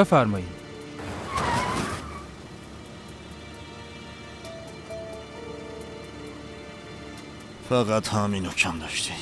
بفرمایید. فقط همینو کم داشتی.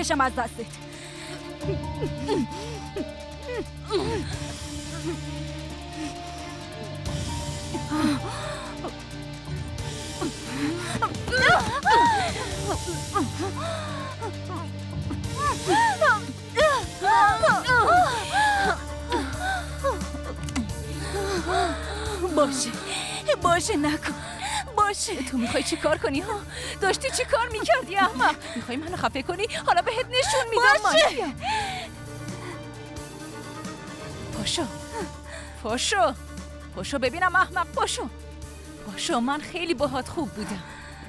راحت بکشم از دستت باشه تو می‌خوای چی کار کنی ها؟ داشتی چی کار می‌کردی احمق؟ می‌خوای منو خفه کنی؟ حالا بهت نشون میدم باشه. پاشو. پاشو. پاشو ببینم احمق پاشو. پاشو من خیلی باهات خوب بودم.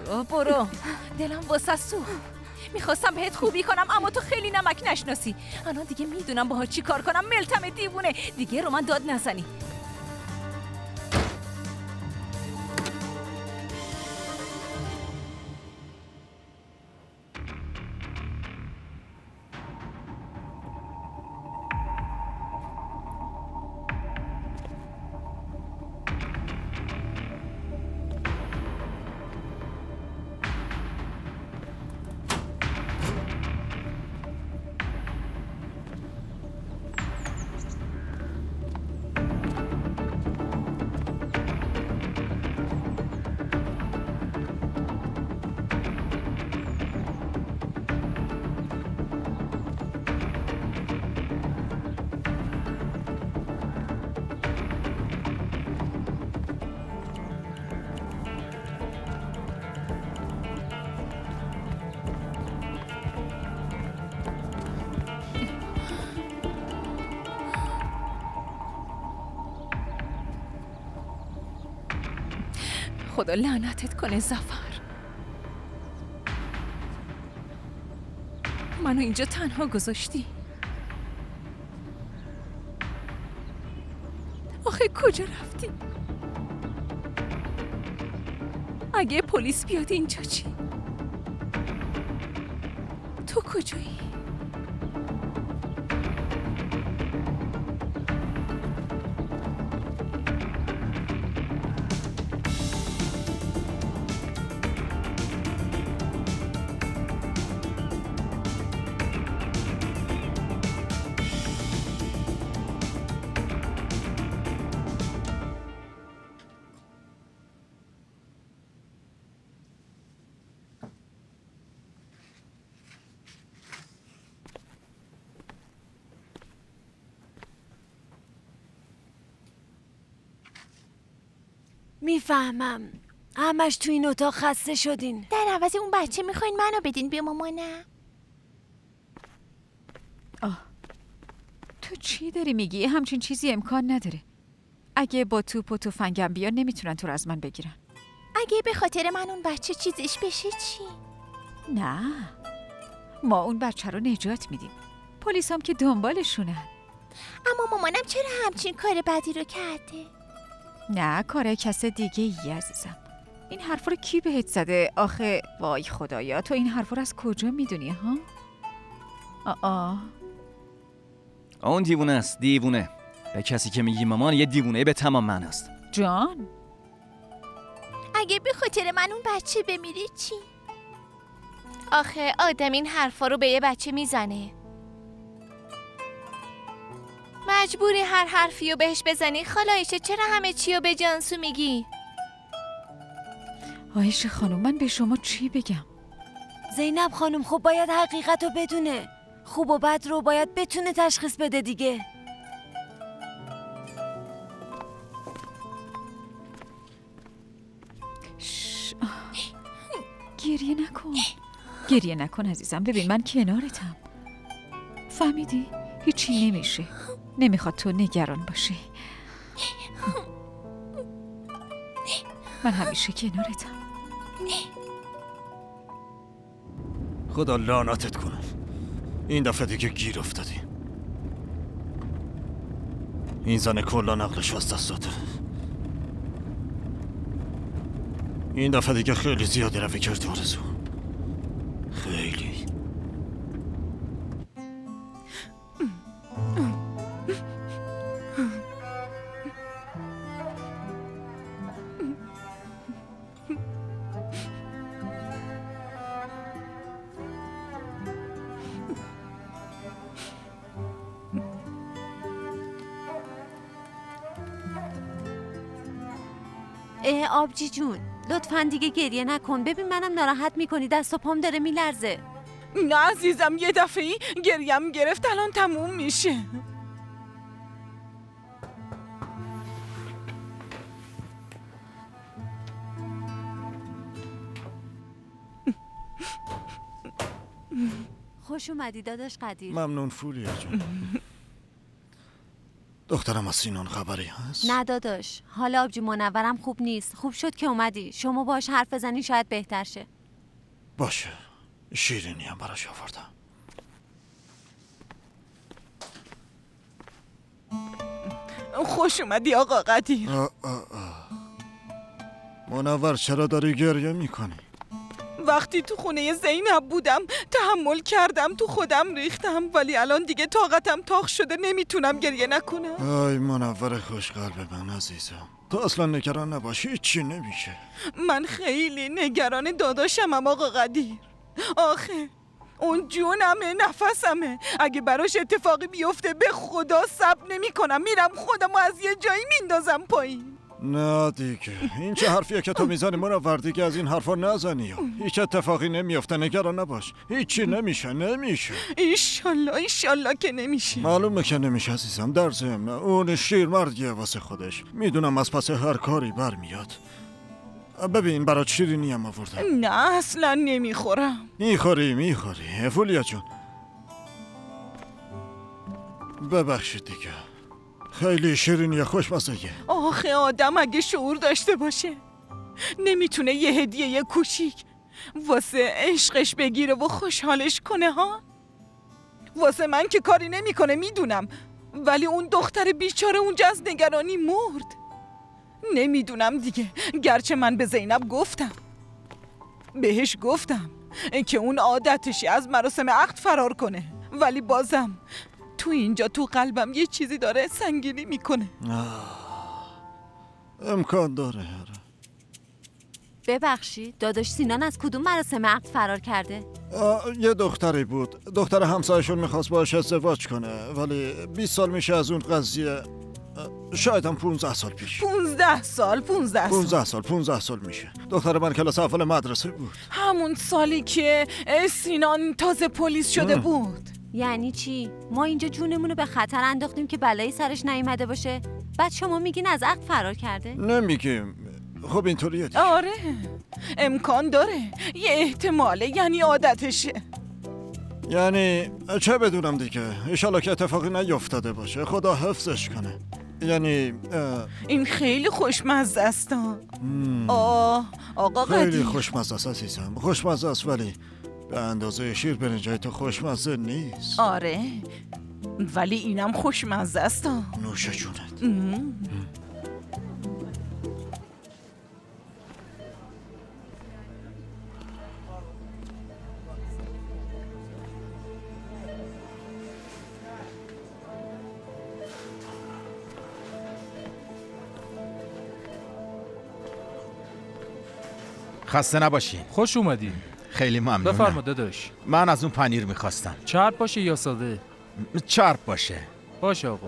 برو برو. دلم واسه سو. می‌خواستم بهت خوبی کنم اما تو خیلی نمک نشناسی. الان دیگه می‌دونم باها چی کار کنم. ملتم دیوونه. دیگه رو من داد نزنی. خدا لعنتت کنه زفر منو اینجا تنها گذاشتی آخه کجا رفتی؟ اگه پلیس بیاد اینجا چی؟ تو کجایی؟ می‌فهمم همش تو این اتاق خسته شدین. در عوض اون بچه می‌خواین منو بدین. به مامانم تو چی داری میگی؟ همچین چیزی امکان نداره. اگه با توپ و تفنگم بیان نمی‌تونن تو رو از من بگیرن. اگه به خاطر من اون بچه چیزش بشه چی؟ نه. ما اون بچه رو نجات میدیم. پلیس هم که دنبالشونن اما مامانم چرا همچین کار بدی رو کرده؟ نه کار کس دیگه ای عزیزم این حرف رو کی بهت زده؟ آخه وای خدایا تو این حرف رو از کجا می‌دونی ها؟ آه اون دیوونه است دیوونه به کسی که میگی مامان یه دیوونه به تمام من است جان اگه به خاطر من اون بچه بمیری چی؟ آخه آدم این حرفا رو به یه بچه می‌زنه مجبوری هر حرفی رو بهش بزنی خالایشه چرا همه چی رو به جانسو میگی؟ آیشه خانم من به شما چی بگم؟ زینب خانم خب باید حقیقت رو بدونه خوب و بد رو باید بتونه تشخیص بده دیگه. گریه نکن گریه نکن عزیزم ببین من کنارتم فهمیدی؟ هیچی نمیشه نمی‌خواد تو نگران باشی. من همیشه کنارتم. خدا لعنتت کنم این دفعه دیگه گیر افتادی. این زن کلا نقلش از دست داده. این دفعه دیگه خیلی زیادی روی کرد آرزو. آبجی جون لطفا دیگه گریه نکن. ببین منم ناراحت می‌کنی دست و پام داره میلرزه. نه عزیزم یه دفعه گریم گرفت الان تموم میشه. خوش اومدی داداش قدیر. ممنون فولیا جون. دخترم از سینان خبری هست؟ نه داداش حال آبجی منورم خوب نیست خوب شد که اومدی شما باش حرف بزنی شاید بهتر شه باشه شیرینی هم براش آوردم خوش اومدی آقا قدیر آه آه آه. منور چرا داری گریه می‌کنی؟ وقتی تو خونه زینب بودم تحمل کردم تو خودم ریختم ولی الان دیگه طاقتم تاخ شده نمی‌تونم گریه نکنم. آی منور خوش قلب من عزیزم. تو اصلا نگران نباش هیچی نمیشه. من خیلی نگران داداشمم آقا قدیر. آخه اون جونمه نفسمه. اگه براش اتفاقی بیفته به خدا سب نمی کنم میرم خودمو از یه جایی میندازم پایین. نه دیگه. این چه حرفیه که تو می‌زنی؟ منور دیگه از این حرفا نزنی. هیچ اتفاقی نمیافته. نگران نباش. هیچی نمیشه. نمیشه. ایشالله ایشالله که نمیشه. معلومه که نمیشه عزیزم. در ضمن اون شیر مردیه واسه خودش. می‌دونم از پس هر کاری برمیاد. ببین برات شیرینی هم آوردم. نه اصلا نمی‌خورم. می‌خوری می‌خوری. فولیا جون. ببخشید دیگه. خیلی شیرینی خوشمزه آخه آدم اگه شعور داشته باشه نمی‌تونه یه هدیه یه کوچیک واسه عشقش بگیره و خوشحالش کنه ها؟ واسه من که کاری نمی‌کنه می‌دونم. ولی اون دختر بیچاره اونجا از نگرانی مرد. نمی‌دونم دیگه. گرچه من به زینب گفتم. بهش گفتم که اون عادتشی از مراسم عقد فرار کنه. ولی بازم تو اینجا تو قلبم یه چیزی داره سنگینی می‌کنه. امکان داره آره. ببخشید داداش سینان از کدوم مراسم عقد فرار کرده؟ آه، یه دختری بود. دختر همسایشون می‌خواست باش ازدواج کنه ولی 20 سال میشه از اون قضیه. آه، شاید هم 15 سال پیش. 15 سال 15 سال. 15 سال 15 سال میشه. دختر من کلاس اول مدرسه بود. همون سالی که سینان تازه پلیس شده. بود. یعنی چی؟ ما اینجا جونمون رو به خطر انداختیم که بلایی سرش نیومده باشه. بعد شما میگین از عقد فرار کرده؟ نمیگیم. خب اینطوریه. آره. امکان داره. یه احتماله یعنی عادتشه یعنی چه بدونم دیگه؟ ایشالا که اتفاقی نیفتاده باشه. خدا حفظش کنه. یعنی اه، این خیلی خوشمزه است. آه آقا خیلی خوشمزه است عزیزم. خوشمزه است ولی به اندازه شیر برنجای تو خوشمزه نیست آره ولی اینم خوشمزه است. نوش جونت. خسته نباشین خوش اومدی خیلی ممنونم. بفرما داداش. من از اون پنیر می‌خواستم. چرب باشه یا ساده؟ چرب باشه. باشه آقا.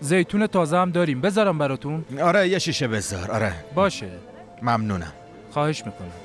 زیتون تازه هم داریم. بذارم براتون. آره یه شیشه بذار. آره. باشه. ممنونم. خواهش می‌کنم.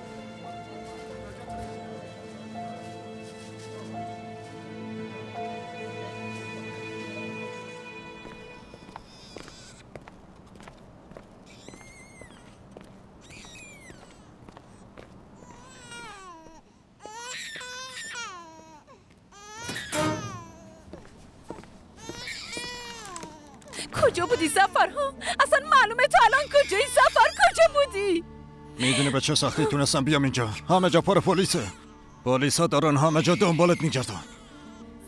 چه سختی تونستم بیام اینجا؟ همه جا پر پلیسه. پلیسا دارن همه جا دنبالت میگردن.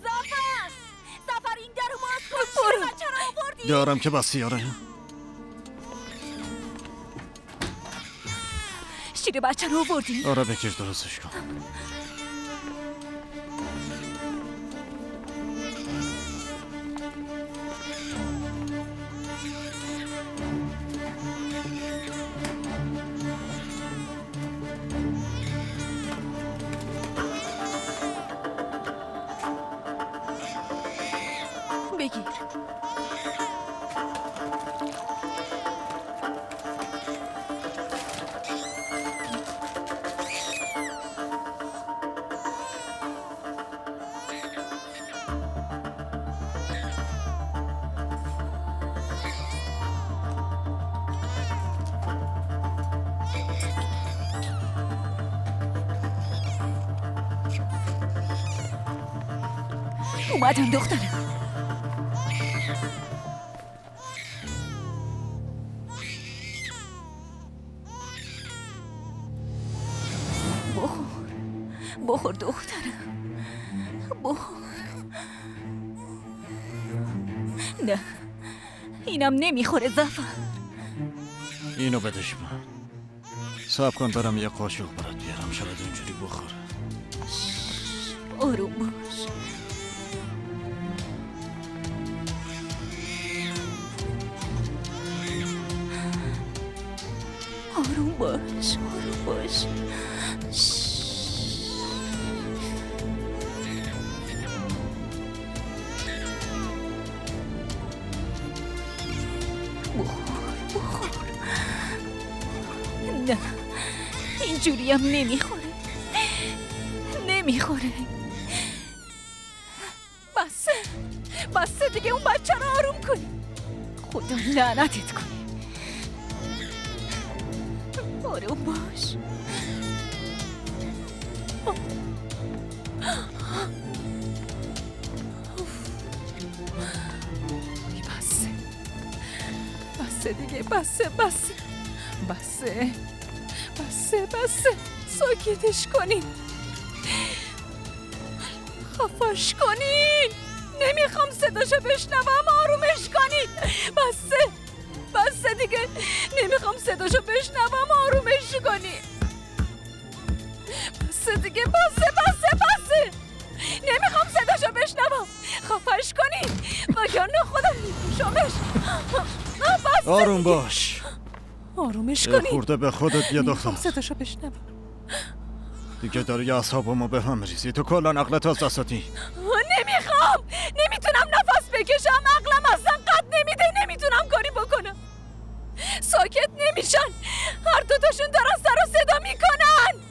زفر زفر این درو باز کن. برو. بچه رو آوردی؟ دارم که بستی آره شیر بچه رو آوردی؟ آره بکش درستش کن. اومدم دخترم بخور. بخور دخترم بخور. نه. اینم نمی‌خوره زفر. اینو بدش من صبر کن برم یه قاشق برات بیارم. شاید آروم باش آروم باش بخور بخور نه اینجوری هم نمی‌خوره نمی‌خوره بسه بسه دیگه اون بچه رو آروم کنی خدا لعنتت کنی بسه دیگه بسه بسه بسه بسه بسه. ساکتش کنین. خفاش کنین. نمی‌خوام صداشو بشنوم آرومش کنین. بسه بسه دیگه. نمی‌خوام صداشو بشنوم آرومش کنین. بسه دیگه بسه بسه بسه. نمی‌خوام صداشو بشنوم. خفاش کنین. وگرنه خودم میکشمش آروم باش. آرومش یه کنین خورده به خودت بیا نمی‌خوام دختر صداشو بشنوم. دیگه داری اعصابمو به هم ریزی تو کلا عقلت از دست دادی. نمی‌خوام. نمی‌تونم نفس بکشم. عقلم اصلا قد نمیده. نمی‌تونم کاری بکنم. ساکت نمیشن. هر دوتاشون دارن سر و صدا می‌کنن.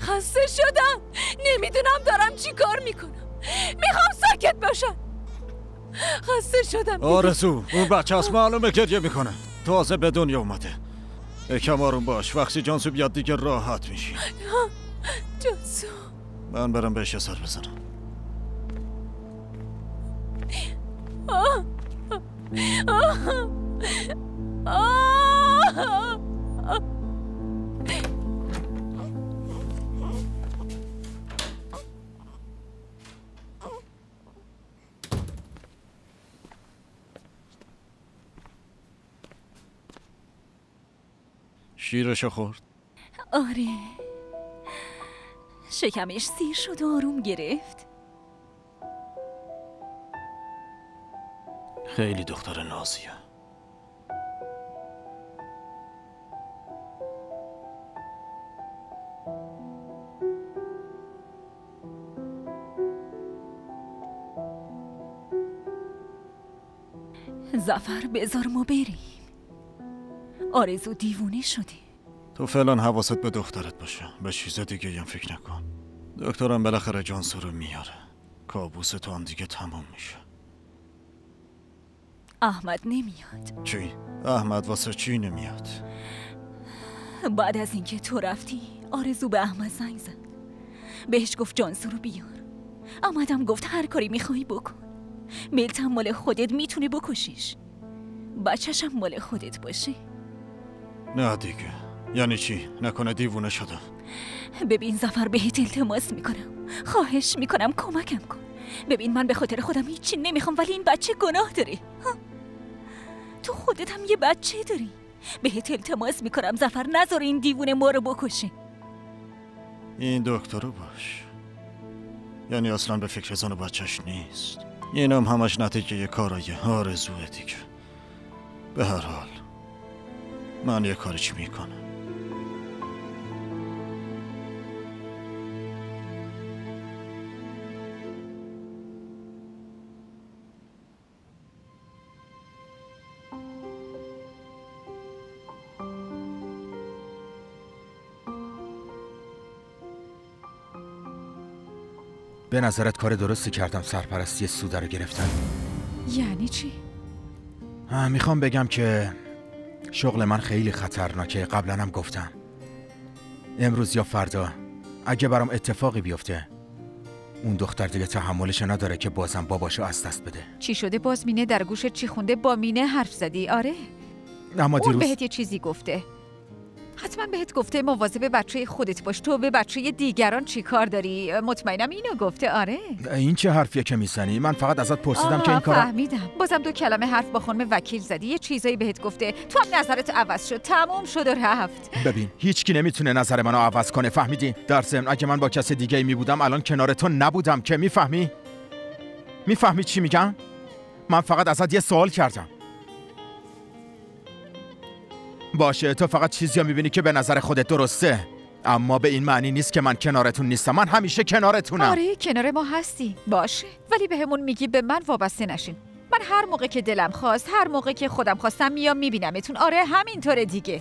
خسته شدم. نمی‌دونم دارم چی کار می‌کنم. می‌خوام ساکت باشم. خسته شدم. آرزو اون بچه از معلومه گریه می‌کنه. تازه به دنیا اومده. یکم آروم باش وقتی جانسو بیاد دیگه راحت میشی. جانسو من برم بهش یه سر بزنم. آه! شیرشو خورد. آره. شکمش سیر شد و آروم گرفت. خیلی دختر نازیه. زفر بذار ما بریم آرزو دیوونه شده. تو فعلا حواست به دخترت باشه. به چیز دیگه هم فکر نکن. دکترم بالاخره جانسو رو میاره. کابوس تو هم دیگه تموم میشه. احمد نمیاد. چی؟ احمد واسه چی نمیاد؟ بعد از اینکه تو رفتی آرزو به احمد زنگ زد. بهش گفت جانسو رو بیار. احمدم گفت هر کاری می‌خوای بکن. میلتم مال خودت می‌تونه بکشیش. بچهشم مال خودت باشه. نه دیگه. یعنی چی؟ نکنه دیوونه شدم ببین زفر بهت التماس می‌کنم. خواهش می‌کنم کمکم کن. ببین من به خاطر خودم هیچی نمی‌خوام ولی این بچه گناه داره. ها؟ تو خودت هم یه بچه داری. بهت التماس می‌کنم زفر نذار این دیوونه ما رو بکشه. این دکترو باش. یعنی اصلا به فکر زن و بچهش نیست. این هم همش نتیجه یه کارای آرزوه دیگه. به هر حال. من یه کاری چی می‌کنم به نظرت کار درستی کردم سرپرستی سوده رو گرفتم یعنی چی؟ می‌خوام بگم که شغل من خیلی خطرناکه قبلا هم گفتم. امروز یا فردا اگه برام اتفاقی بیفته اون دختر دیگه تحملش نداره که بازم باباشو از دست بده. چی شده؟ باز مینه در گوشت چی خونده؟ با مینه حرف زدی؟ آره. اما اون دیروز بهت یه چیزی گفته. حتما بهت گفته مواظب بچه خودت باش. تو به بچه دیگران چی کار داری؟ مطمئنم اینو گفته. آره. این چه حرفیه که می‌زنی؟ من فقط ازت پرسیدم که این کارا فهمیدم. بازم دو کلمه حرف با خانم وکیل زدی. یه چیزایی بهت گفته. تو هم نظرت عوض شد. تموم شد و رفت. ببین هیچکی نمی‌تونه نظر منو عوض کنه فهمیدی؟ در ضمن اگه من با کس دیگه می بودم الان کنار تو نبودم که. می‌فهمی؟ می‌فهمی چی میگم؟ من فقط ازت یه سوال کردم. باشه تو فقط چیزی می‌بینی که به نظر خودت درسته. اما به این معنی نیست که من کنارتون نیستم. من همیشه کنارتونم. آره کنار ما هستی. باشه ولی بهمون میگی به من وابسته نشین. من هر موقع که دلم خواست هر موقع که خودم خواستم میام میبینمتون. آره همینطوره دیگه.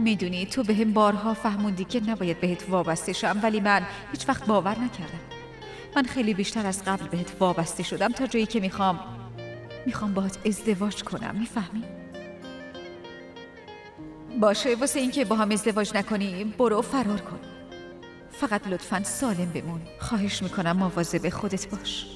می‌دونی تو به هم بارها فهموندی که نباید بهت وابسته شم ولی من هیچ وقت باور نکردم. من خیلی بیشتر از قبل بهت وابسته شدم تا جایی که می‌خوام می‌خوام باهات ازدواج کنم می‌فهمی؟ باشه واسه اینکه با هم ازدواج نکنی برو فرار کن. فقط لطفا سالم بمون. خواهش می‌کنم مواظب خودت باش.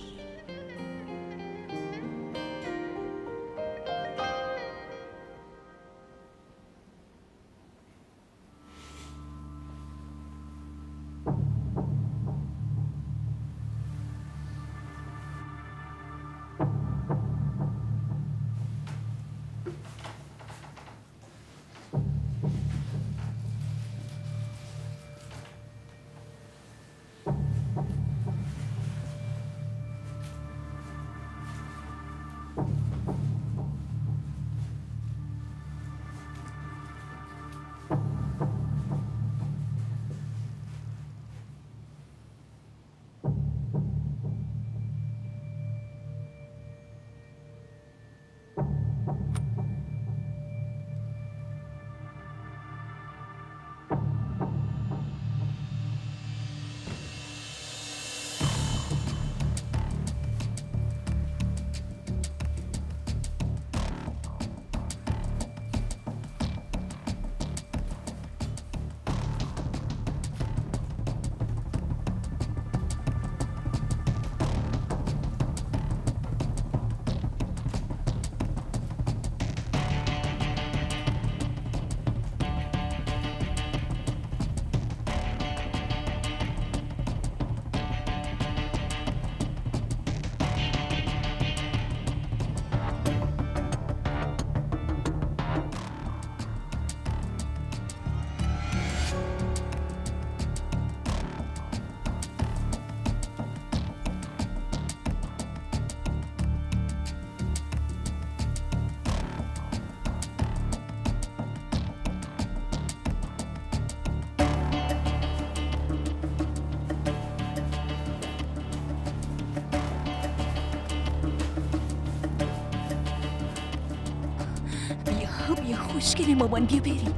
خوشگل مامان بیا بریم.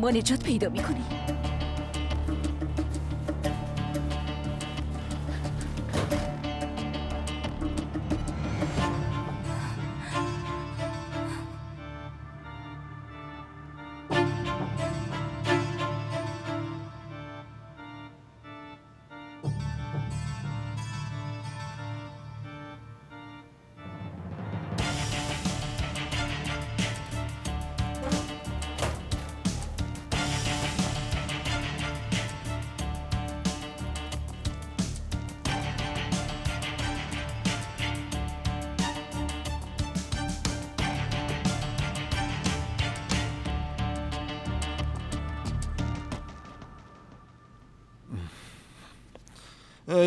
ما نجات پیدا می‌کنیم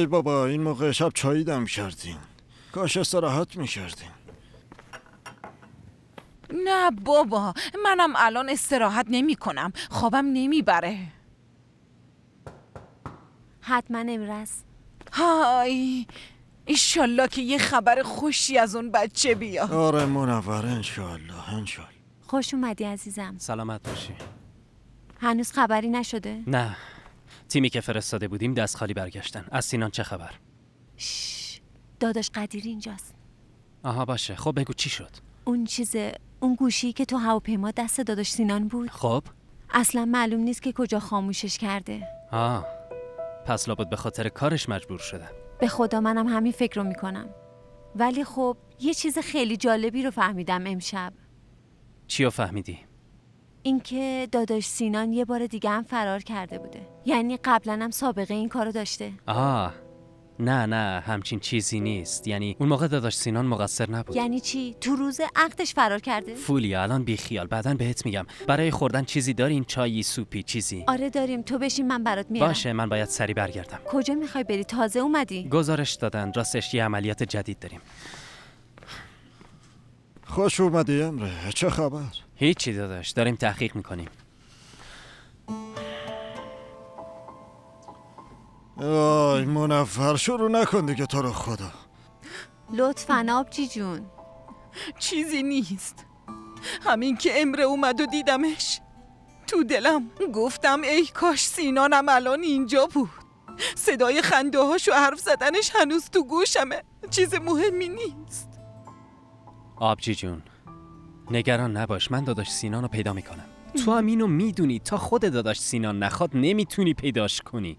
ای بابا این موقع شب چایی دم کردین کاش استراحت می‌کردین. نه بابا منم الان استراحت نمی کنم خوابم نمی‌بره. حتما امرس های ایشالله که یه خبر خوشی از اون بچه بیا. آره منور انشالله انشالله خوش اومدی عزیزم. سلامت باشی. هنوز خبری نشده؟ نه. تیمی که فرستاده بودیم دست خالی برگشتن. از سینان چه خبر؟ شش. داداش قدیری اینجاست. آها باشه. خب بگو چی شد؟ اون چیزه اون گوشی که تو هواپیما دست داداش سینان بود. خب؟ اصلا معلوم نیست که کجا خاموشش کرده. آه. پس لابد به خاطر کارش مجبور شده. به خدا منم همین فکر رو می‌کنم. ولی خب یه چیز خیلی جالبی رو فهمیدم امشب. چیو فهمیدی؟ اینکه داداش سینان یه بار دیگه هم فرار کرده بوده. یعنی قبلا هم سابقه این کارو داشته. آه. نه نه همچین چیزی نیست. یعنی اون موقع داداش سینان مقصر نبود. یعنی چی؟ تو روز عقدش فرار کرده؟ فولیا الان بی خیال. بعدا بهت میگم. برای خوردن چیزی دارین؟ چایی سوپی چیزی؟ آره داریم. تو بشین من برات میارم. باشه من باید سری برگردم. کجا می‌خوای بری؟ تازه اومدی. گزارش دادن. راستش یه عملیات جدید داریم. خوش اومدی امره. چه خبر؟ هیچی داداش داریم تحقیق می‌کنیم. وای منفر شروع نکن دیگه تو رو خدا. لطفا آبجی جون. چیزی نیست. همین که امره اومد و دیدمش. تو دلم گفتم ای کاش سینانم الان اینجا بود. صدای خنده هاش و حرف زدنش هنوز تو گوشمه. چیز مهمی نیست. آبجی جون نگران نباش من داداش سینان رو پیدا می‌کنم. تو هم اینو می‌دونی تا خود داداش سینان نخواد نمی‌تونی پیداش کنی.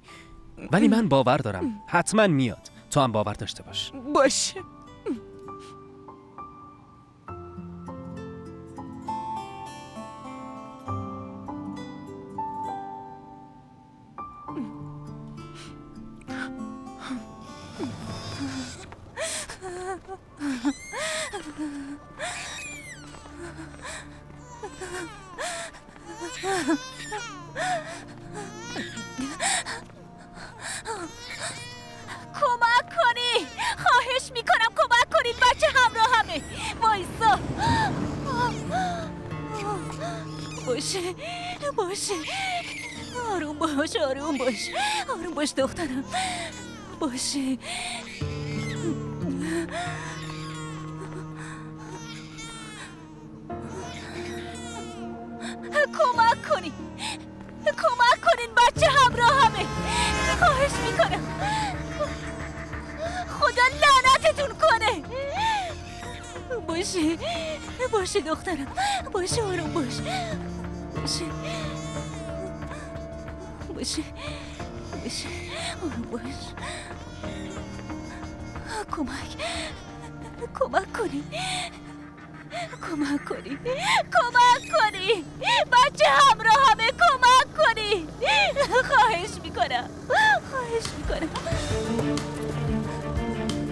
ولی من باور دارم حتما میاد. تو هم باور داشته باش. باشه. کمک کنی. خواهش می‌کنم کمک کنید بچه همراه همه. وایسا. باشه باشه. آروم باش آروم باش. آروم باش دخترم. باشه. کمک کنی کمک کنین بچه همراه همه خواهش می‌کنم. خدا لعنتتون کنه. باشه. باشه دخترم. باشه آروم باش. باشه. باشه. باشه. آروم باش. کمک. کمک کنی کمک کنی. کمک کنی. بچه همراه همه کمک کنی. خواهش می‌کنم. خواهش می‌کنم.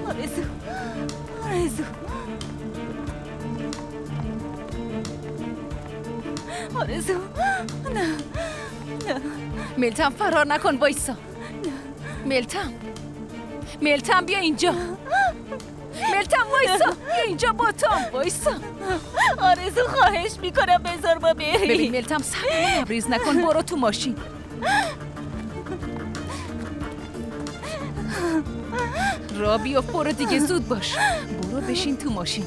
آرزو. آرزو. آرزو. نه. نه. ملتم فرار نکن وایسا. ملتم. ملتم بیا اینجا. ملتم وایسا. بیا اینجا با تام وایسا. آرزو خواهش می‌کنم بذار ما بریم. ببین ملتم سر لبریز نکن برو تو ماشین. را بیافت برو دیگه زود باش. برو بشین تو ماشین.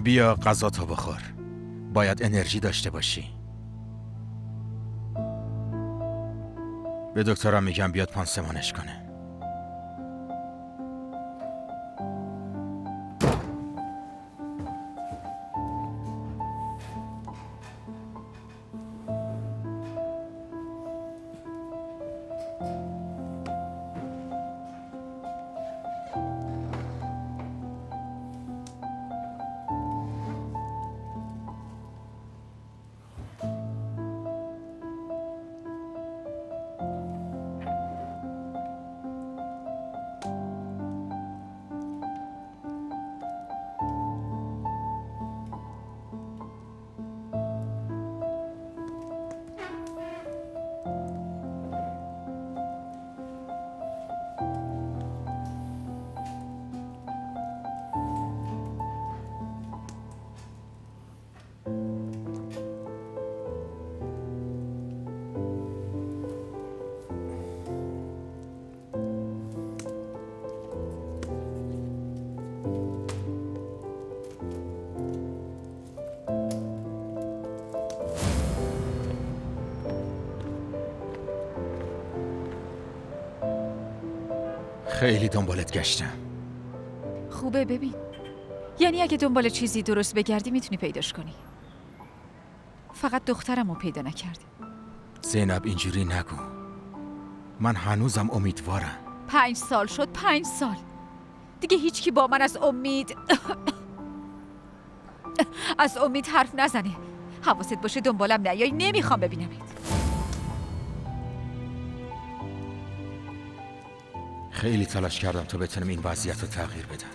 بیا غذا تا بخور. باید انرژی داشته باشی. به دکترم میگم بیاد پانسمانش کنه. خیلی دنبالت گشتم. خوبه ببین. یعنی اگه دنبال چیزی درست بگردی می‌تونی پیداش کنی. فقط دخترم رو پیدا نکردی. زینب اینجوری نگو. من هنوزم امیدوارم. پنج سال شد پنج سال. دیگه هیچکی با من از امید از امید حرف نزنه. حواست باشه دنبالم نیای نمی‌خوام ببینمت. خیلی تلاش کردم تا بتونم این وضعیت رو تغییر بدم.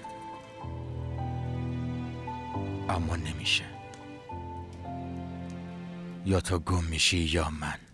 اما نمیشه. یا تو گم میشی یا من.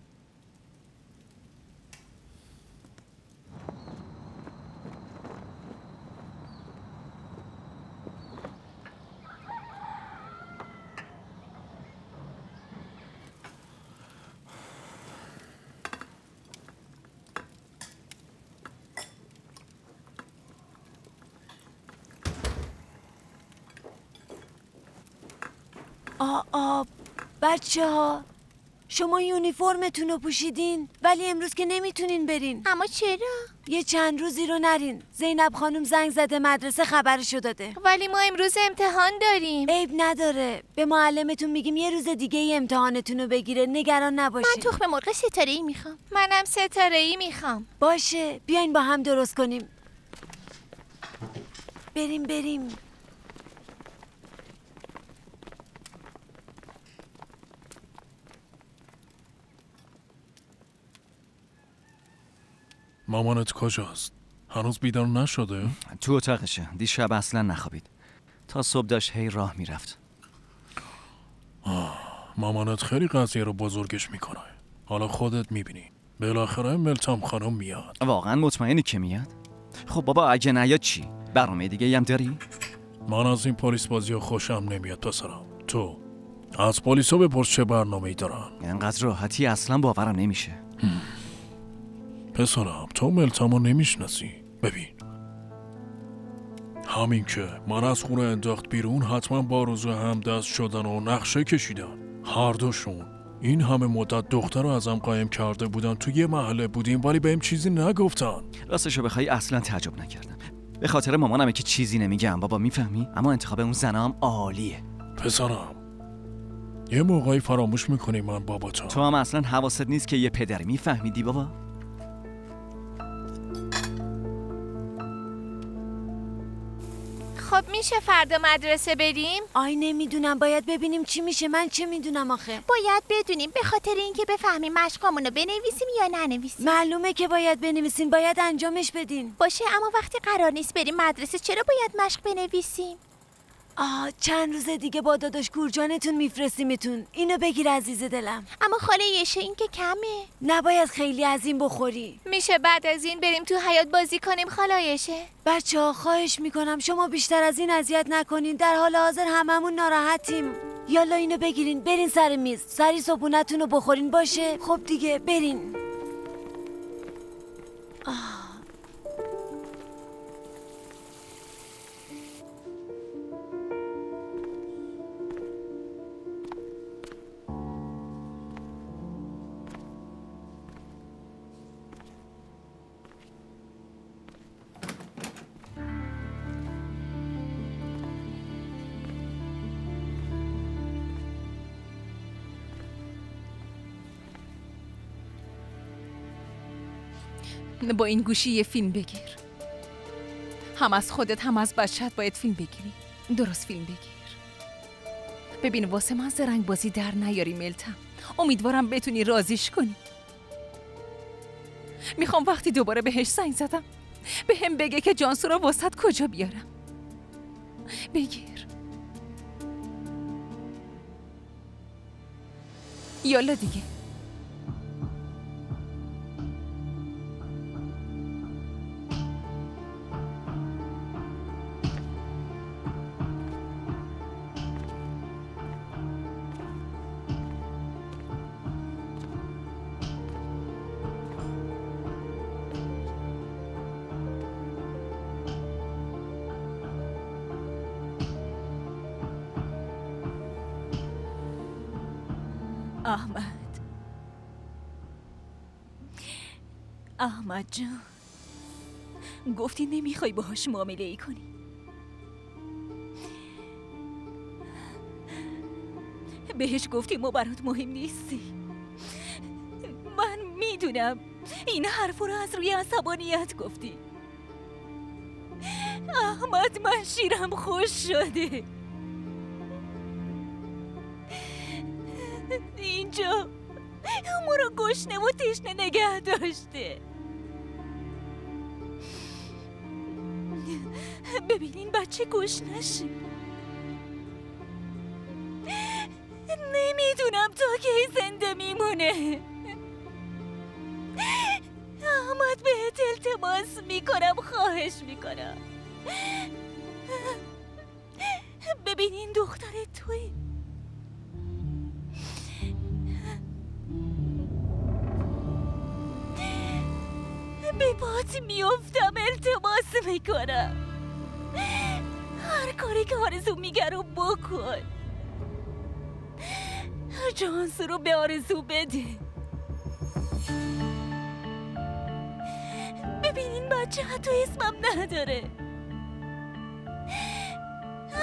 بچه ها شما یونیفرمتون رو پوشیدین ولی امروز که نمی‌تونین برین. اما چرا؟ یه چند روزی رو نرین. زینب خانم زنگ زده مدرسه خبرشو داده. ولی ما امروز امتحان داریم. عیب نداره. به معلمتون میگیم یه روز دیگه ای امتحانتون رو بگیره. نگران نباشین. من تخم مرغ ستاره ای می‌خوام. منم ستاره ای می‌خوام. باشه. بیاین با هم درست کنیم. بریم بریم. مامانت کجاست؟ هنوز بیدار نشده؟ تو اتاقشه. دیشب اصلا نخوابید. تا صبح داشت هی راه می‌رفت. مامانت خیلی قضیه رو بزرگش می‌کنه. حالا خودت می‌بینی. بالاخره ملتام خانم میاد. واقعا مطمئنی که میاد؟ خب بابا اگه نیاد چی؟ برنامه دیگه هم داری؟ من از این پلیس بازی خوشم نمیاد پسرم تو از پلیسا بپرس چه برنامه ای دارن. انقدر راحتی اصلا باورم نمیشه. پسرم تو ملتامو نمی‌شناسی. ببین. همین که من از خونه انداخت بیرون حتما با روزو هم دست شدن و نقشه کشیدن هر دوشون. این همه مدت دختر رو ازم قایم کرده بودن تو یه محله بودیم ولی بهم چیزی نگفتن. راستشو بخوای اصلا تعجب نکردم. به خاطر مامانمه که چیزی نمیگم. بابا می‌فهمی؟ اما انتخاب اون زنم عالیه. پسرم. یه موقعی فراموش می‌کنی من باباتم تو هم اصلا حواست نیست که یه پدری میفهمیدی بابا؟ خب میشه فردا مدرسه بریم؟ آی نمی‌دونم. باید ببینیم چی میشه. من چه می‌دونم آخه؟ باید بدونیم. به خاطر اینکه بفهمیم مشقامونو بنویسیم یا ننویسیم. معلومه که باید بنویسین. باید انجامش بدین. باشه اما وقتی قرار نیست بریم مدرسه چرا باید مشق بنویسیم؟ آه چند روز دیگه با داداش گورجانتون میفرستیمتون. اینو بگیر عزیز دلم. اما خاله یشه این که کمه. نباید خیلی از این بخوری. میشه بعد از این بریم تو حیات بازی کنیم خالایشه بچه ها خواهش می‌کنم شما بیشتر از این اذیت نکنین. در حال حاضر هممون ناراحتیم. یالا اینو بگیرین. برین سر میز. سری صبونتون رو بخورین. باشه؟ خب دیگه برین. آه. با این گوشی یه فیلم بگیر. هم از خودت هم از بچت باید فیلم بگیری. درست فیلم بگیر. ببین واسه من زرنگ بازی در نیاری ملتم. امیدوارم بتونی رازیش کنی. می‌خوام وقتی دوباره بهش زنگ زدم به هم بگه که جانسو رو واسط کجا بیارم. بگیر. یالا دیگه. جان. گفتی نمی‌خوای باهاش معامله ای کنی. بهش گفتی ما برات مهم نیستی. من می‌دونم این حرف رو از روی عصبانیت گفتی. احمد من شیرم خوش شده. اینجا ما رو گشنه و تشنه نگه داشته. ببین این بچه گشنشه نمی‌دونم تا کی زنده میمونه. احمد بهت التماس می‌کنم خواهش می‌کنم. ببین این دختر توی به پات میفتم التماس می‌کنم. کاری که آرزو میگه رو بکن. جانسو رو به آرزو بده. ببین این بچه حتی اسمم نداره.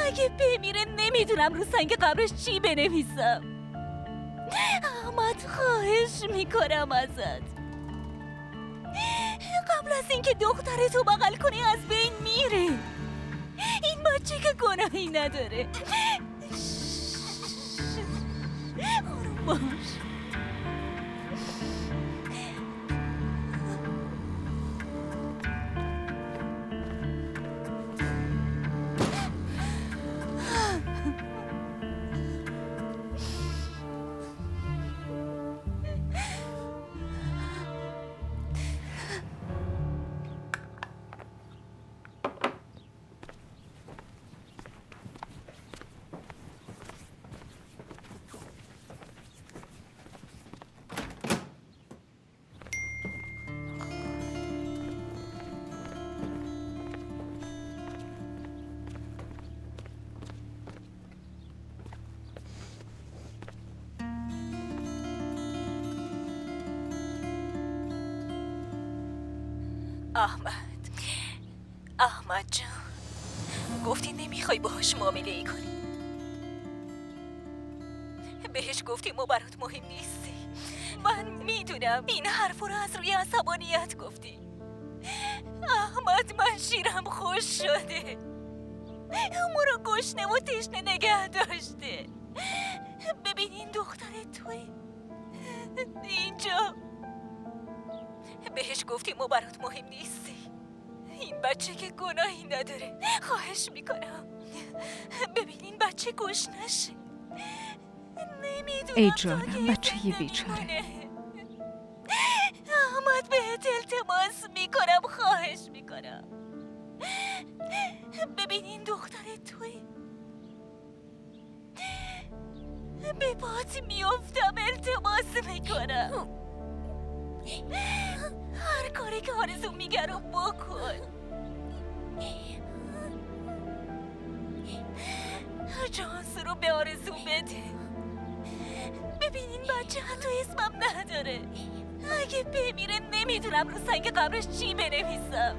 اگه بمیره نمی‌دونم رو سنگ قبرش چی بنویسم. احمد خواهش می‌کنم ازت. قبل از اینکه دخترتو بغل کنی از بین میره. که گناهی نداره آروم باش احمد. احمد جان گفتی نمی‌خوای باهاش معامله ای کنی. بهش گفتی ما برات مهم نیستی. من می‌دونم این حرف رو از روی عصبانیت گفتی. احمد من شیرم خوش شده. ما رو گشنه و تشنه نگه داشته. ما برات مهم نیستی. این بچه که گناهی نداره. خواهش می‌کنم. ببین این بچه گوش نشه. نمی‌دونم ای جانم بچه یه بیچاره. احمد بهت التماس می‌کنم. خواهش می‌کنم. ببین این دختر توی. به پات میافتم التماس می‌کنم. آرزو میگه رو بکن جانسو رو به آرزو بده ببین این بچه حتی اسمم نداره اگه بمیره نمی‌دونم رو سنگ قبرش چی بنویسم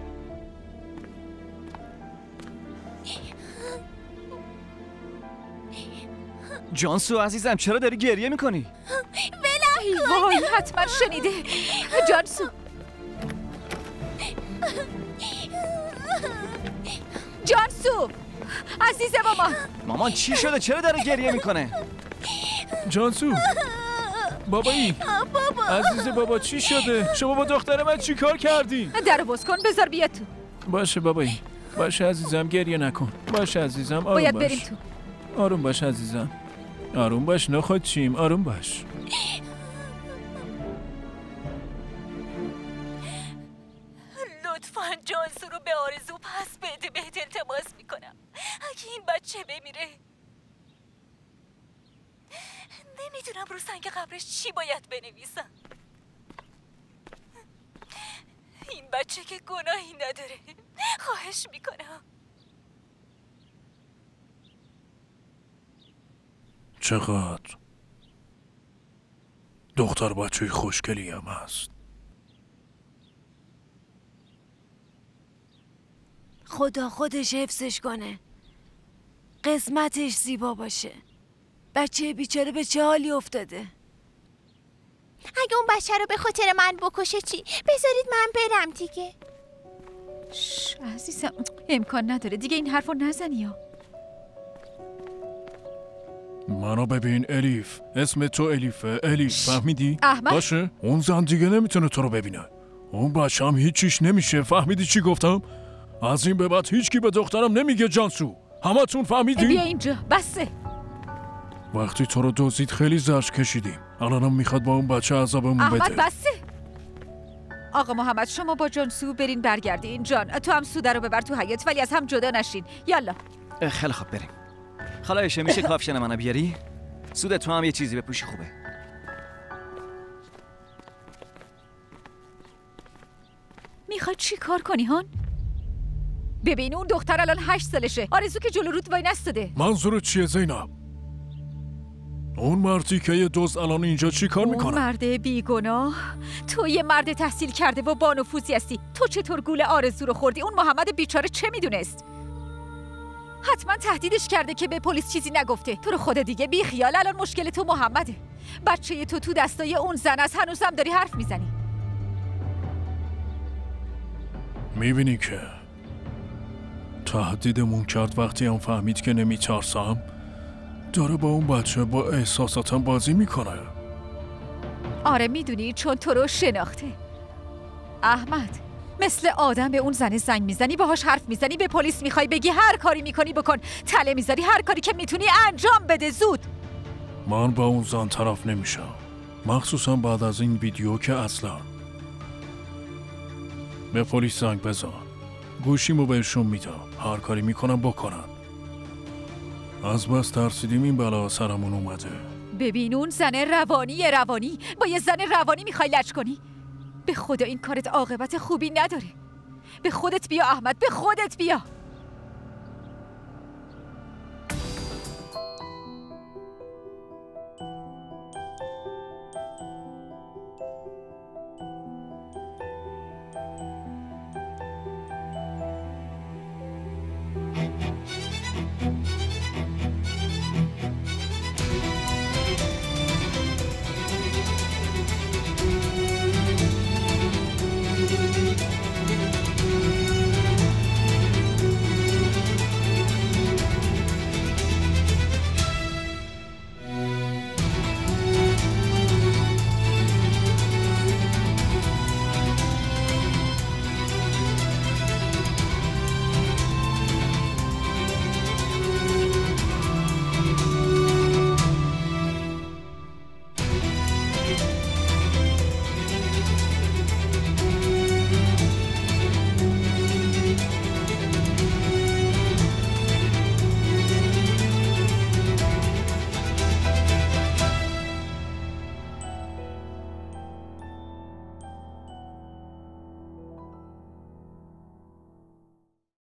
جانسو عزیزم چرا داری گریه می‌کنی؟ ای وای حتما شنیده جانسو جانسو عزیز مامان. مامان چی شده؟ چرا داره گریه می‌کنه؟ جانسو بابایی بابا عزیز بابا چی شده؟ شما با دختر من چی کار کردی در باز کن بذار بیاد تو. باشه بابایی باشه عزیزم گریه نکن. باشه عزیزم آروم باید باش. بریم تو. آروم باش عزیزم. آروم باش نخود چیم آروم باش. لطفا جانسو رو به آرزو پس بده بهت التماس می‌کنم اگه این بچه بمیره سنگ قبرش چی باید بنویسم این بچه که گناهی نداره. خواهش می‌کنم. چقدر؟ دختر بچه خوشگلی هم هست. خدا خودش حفظش کنه. قسمتش زیبا باشه. بچه بیچاره به چه حالی افتاده؟ اگه اون بچه رو به خاطر من بکشه چی؟ بذارید من برم دیگه. شش، عزیزم امکان نداره. دیگه این حرف رو نزنی یا. منو ببین الیف. اسم تو الیفه. الیف فهمیدی؟ احمد. باشه. اون زن دیگه نمی‌تونه تو رو ببینه. اون بچه هم هیچیش نمیشه. فهمیدی چی گفتم؟ از این به بعد هیچکی به دخترم نمیگه جانسو. همتون بیا فهمیدی؟ اینجا. بسه. وقتی تو رو دزدید خیلی زرش کشیدیم الانم می‌خواد با اون بچه عذابمون احمد بده بسه آقا محمد شما با جانسو برین برگردین جان تو هم سوده رو ببر تو حیات ولی از هم جدا نشین یالا خیلی خوب بریم خالایشه میشه کافشن منو بیاری سود تو هم یه چیزی بپوشی خوبه می‌خوای چی کار کنی هان؟ ببین اون دختر الان هشت سالشه آرزو که جلو رود وای نستاده منظورت چیه زینب؟ اون مردی که یه دوز الان اینجا چی کار اون می‌کنه؟ مرد بیگناه. تو یه مرد تحصیل کرده و با نفوذی هستی. تو چطور گول آرزو رو خوردی؟ اون محمد بیچاره چه می‌دونست؟ حتما تهدیدش کرده که به پلیس چیزی نگفته. تو رو خود دیگه بی خیال الان مشکل تو محمده. بچه تو تو دستای اون زن از هنوزم داری حرف می‌زنی. می‌بینی که تهدیدمون کرد وقتی هم فهمید که نمیترسم؟ داره با اون بچه با احساساتم بازی می‌کنه. آره می‌دونی چون تو رو شناخته. احمد مثل آدم به اون زنه زنگ می‌زنی باهاش حرف می‌زنی به پلیس می‌خوای بگی هر کاری می‌کنی بکن. تله می‌ذاری هر کاری که می‌تونی انجام بده زود. من با اون زن طرف نمیشم. مخصوصا بعد از این ویدیو که اصلا. به پلیس زنگ بزن. گوشیمو بهشون میدم. هر کاری می‌کنم بکنن. از بس ترسیدیم این بلا سرمون اومده. ببین اون زن روانی روانی. با یه زن روانی می‌خوای لج کنی؟ به خدا این کارت عاقبت خوبی نداره. به خودت بیا احمد به خودت بیا.